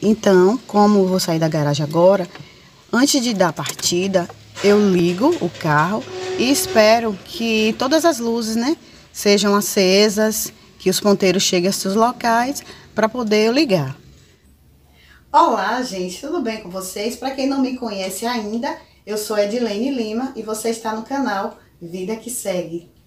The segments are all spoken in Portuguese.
Então, como vou sair da garagem agora, antes de dar partida, eu ligo o carro e espero que todas as luzes, né, sejam acesas, que os ponteiros cheguem aos seus locais para poder eu ligar. Olá, gente, tudo bem com vocês? Para quem não me conhece ainda, eu sou Edilene Lima e você está no canal Vida que Segue.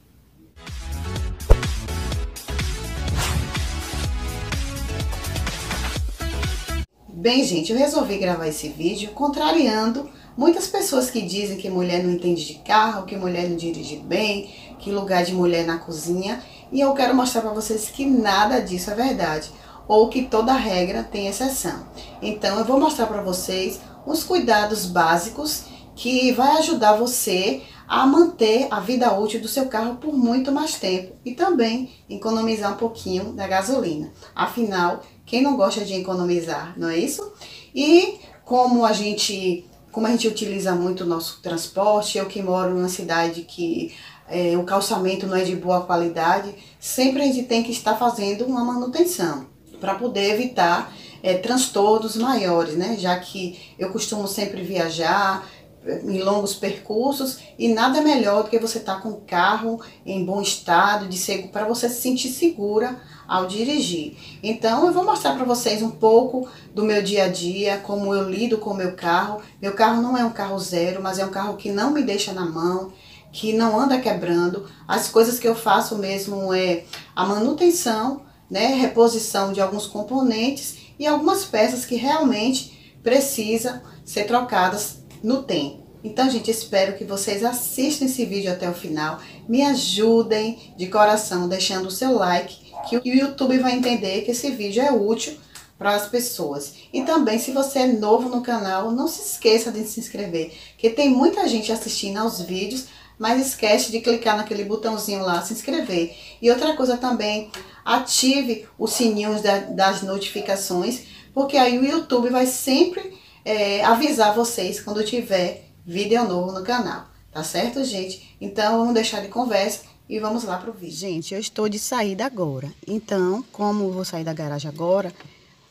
Bem, gente, eu resolvi gravar esse vídeo contrariando muitas pessoas que dizem que mulher não entende de carro, que mulher não dirige bem, que lugar de mulher na cozinha. E eu quero mostrar para vocês que nada disso é verdade, ou que toda regra tem exceção. Então eu vou mostrar para vocês os cuidados básicos que vai ajudar você a manter a vida útil do seu carro por muito mais tempo e também economizar um pouquinho da gasolina. Afinal, quem não gosta de economizar, não é isso? E como a gente, como a gente utiliza muito o nosso transporte, eu que moro numa cidade que é, o calçamento não é de boa qualidade, sempre a gente tem que estar fazendo uma manutenção para poder evitar é, transtornos maiores, né? Já que eu costumo sempre viajar, em longos percursos e nada melhor do que você estar tá com o carro em bom estado, de para você se sentir segura ao dirigir. Então eu vou mostrar para vocês um pouco do meu dia a dia, como eu lido com o meu carro. Meu carro não é um carro zero, mas é um carro que não me deixa na mão, que não anda quebrando. As coisas que eu faço mesmo é a manutenção, né, reposição de alguns componentes e algumas peças que realmente precisam ser trocadas no tempo. Então, gente, espero que vocês assistam esse vídeo até o final. Me ajudem de coração deixando o seu like, que o YouTube vai entender que esse vídeo é útil para as pessoas. E também, se você é novo no canal, não se esqueça de se inscrever, que tem muita gente assistindo aos vídeos, mas esquece de clicar naquele botãozinho lá, se inscrever. E outra coisa também, ative o sininho das notificações, porque aí o YouTube vai sempre é, avisar vocês quando tiver vídeo novo no canal, tá certo, gente? Então, vamos deixar de conversa e vamos lá pro vídeo. Gente, eu estou de saída agora. Então, como vou sair da garagem agora,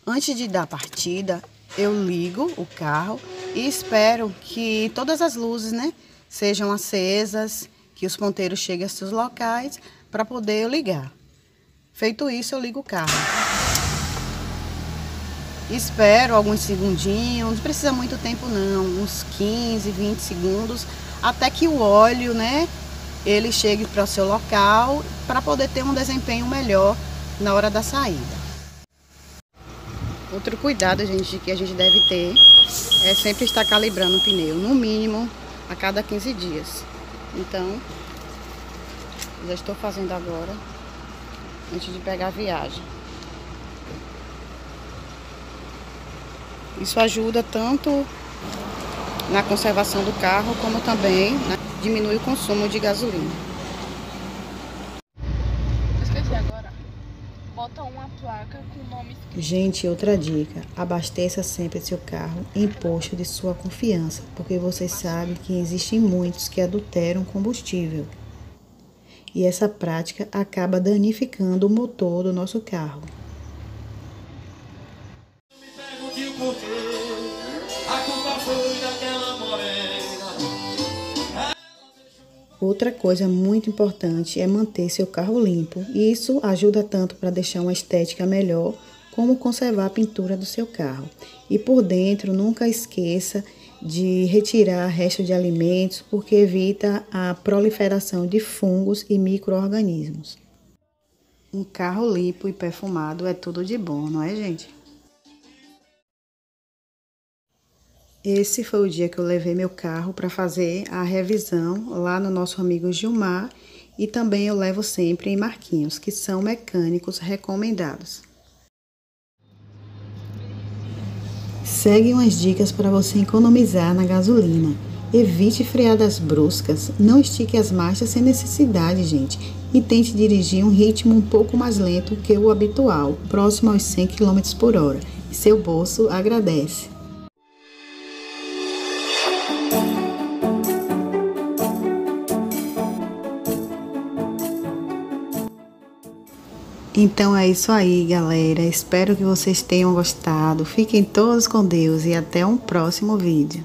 antes de dar partida, eu ligo o carro e espero que todas as luzes, né, sejam acesas, que os ponteiros cheguem aos seus locais para poder eu ligar. Feito isso, eu ligo o carro. Espero alguns segundinhos, não precisa muito tempo não, uns 15, 20 segundos, até que o óleo, né, ele chegue para o seu local para poder ter um desempenho melhor na hora da saída. Outro cuidado, gente, que a gente deve ter é sempre estar calibrando o pneu, no mínimo a cada 15 dias. Então, já estou fazendo agora, antes de pegar a viagem. Isso ajuda tanto na conservação do carro, como também né, diminui o consumo de gasolina. Esqueci agora. Bota uma placa com o nome escrito. Gente, outra dica. Abasteça sempre seu carro em posto de sua confiança, porque você sabe que existem muitos que adulteram combustível. E essa prática acaba danificando o motor do nosso carro. Outra coisa muito importante é manter seu carro limpo, e isso ajuda tanto para deixar uma estética melhor, como conservar a pintura do seu carro. E por dentro, nunca esqueça de retirar restos de alimentos, porque evita a proliferação de fungos e micro-organismos. Um carro limpo e perfumado é tudo de bom, não é, gente? Esse foi o dia que eu levei meu carro para fazer a revisão lá no nosso amigo Gilmar e também eu levo sempre em Marquinhos, que são mecânicos recomendados. Segue umas dicas para você economizar na gasolina. Evite freadas bruscas, não estique as marchas sem necessidade, gente, e tente dirigir um ritmo um pouco mais lento que o habitual, próximo aos 100 km por hora. Seu bolso agradece. Então é isso aí, galera. Espero que vocês tenham gostado. Fiquem todos com Deus e até um próximo vídeo.